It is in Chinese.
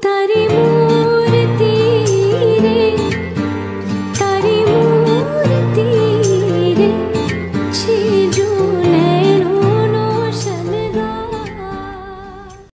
大鱼